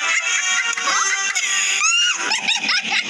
Ha ha ha ha!